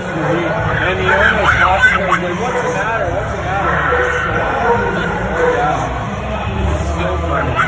And the owner's talking him, like, what's the matter? What's the matter? Oh, yeah.